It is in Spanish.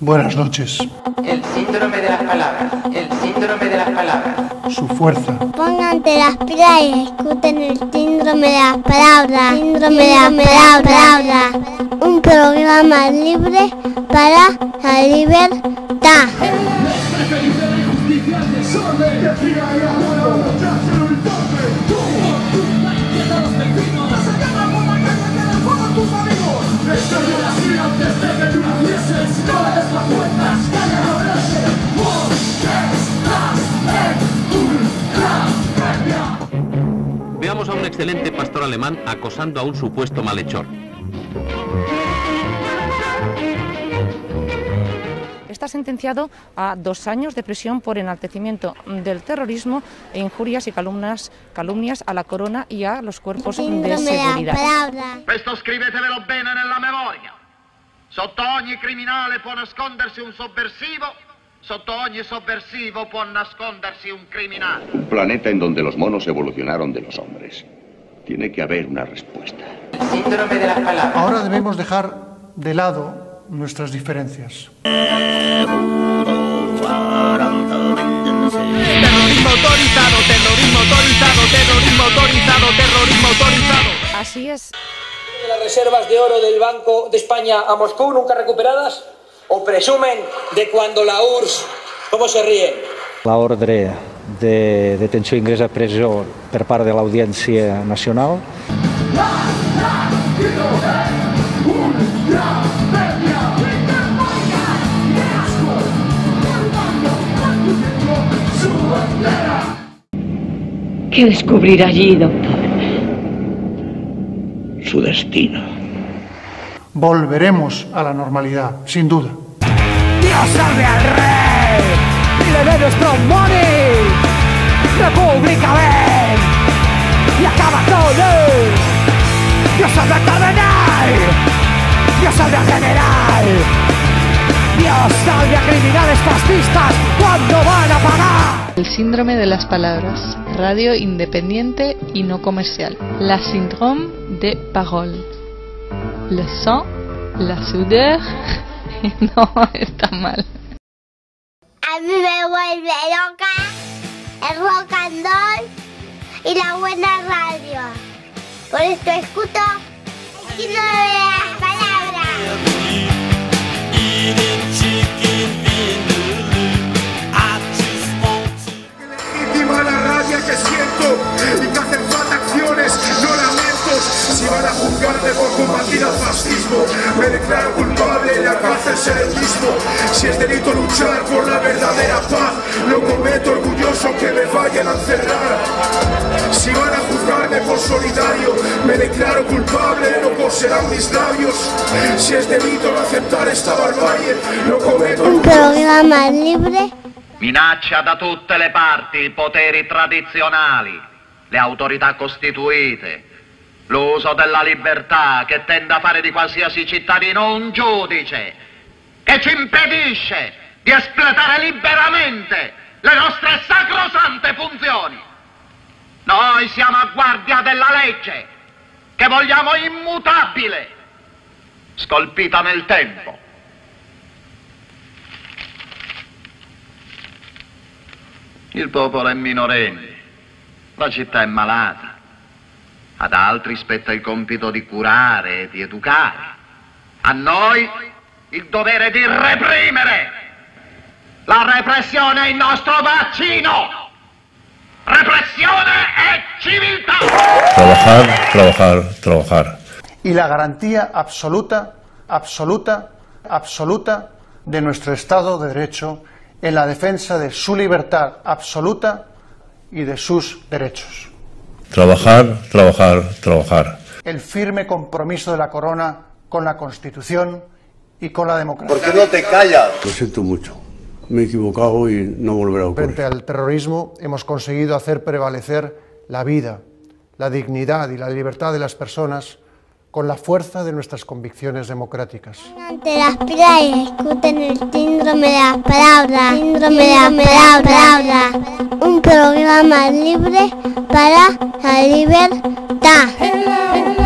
Buenas noches. El síndrome de las palabras. El síndrome de las palabras. Su fuerza. Pónganse las pilas y escuchen el síndrome de las palabras. Síndrome de las palabras. Un programa libre para la libertad. Veamos a un excelente pastor alemán acosando a un supuesto malhechor. Está sentenciado a dos años de prisión por enaltecimiento del terrorismo e injurias y calumnias, calumnias a la corona y a los cuerpos de seguridad. palabras. Questo scrivetevelo bene nella memoria. Sotto ogni criminale può nascondersi un sovversivo, sotto ogni sovversivo può nascondersi un criminale. Un planeta en donde los monos evolucionaron de los hombres. Tiene que haber una respuesta. Síndrome de las palabras. Ahora debemos dejar de lado nuestras diferencias. Terrorismo autorizado, terrorismo autorizado, terrorismo autorizado, terrorismo autorizado. Así es, de las reservas de oro del Banco de España a Moscú nunca recuperadas? ¿O presumen de cuando la URSS... ¿Cómo se ríen? L'ordre de detenció i ingrés a presó per part de l'Audiència Nacional. ¿Qué descubrirá allí, doctor? Su destino. Volveremos a la normalidad, sin duda. Dios salve al rey y le dé nuestro money. República ven y acaba todo. Dios salve al cardenal. Dios salve al general. Dios salve a criminales fascistas. ¿Cuándo van a pagar? El síndrome de las palabras. Radio independiente y no comercial. La syndrome de parole. Le sang, la sudeur. No, está mal. A mí me vuelve loca el rock and roll y la buena radio. Por esto escucho el síndrome de al fascismo, me declaro culpable en la cárcel seré el mismo. Si es delito luchar por la verdadera paz, lo cometo orgulloso que me vayan a encerrar. Si van a juzgarme por solidario, me declaro culpable, no coserán mis labios. Si es delito no aceptar esta barbarie, lo cometo Un programa libre Minaccia da tutte le parti i poteri tradizionali, le autorità costituite, l'uso della libertà che tende a fare di qualsiasi cittadino un giudice, che ci impedisce di espletare liberamente le nostre sacrosante funzioni. Noi siamo a guardia della legge, che vogliamo immutabile, scolpita nel tempo. Il popolo è minorenne, la città è malata. Ad altri spetta il compito di curare e di educare. A noi il dovere di reprimere. La repressione è il nostro vaccino. Repressione e civiltà. Trabajar, trabajar, trabajar. Y la garantía absoluta, absoluta, absoluta de nuestro Estado de Derecho en la defensa de su libertad absoluta y de sus derechos. Trabajar, trabajar, trabajar. El firme compromiso de la Corona con la Constitución y con la democracia. ¿Por qué no te callas? Lo siento mucho. Me he equivocado y no volverá a ocurrir. Frente al terrorismo hemos conseguido hacer prevalecer la vida, la dignidad y la libertad de las personas con la fuerza de nuestras convicciones democráticas. ante las y escuchen el síndrome de las palabras. Síndrome de las palabras. Un programa libre para la libertad.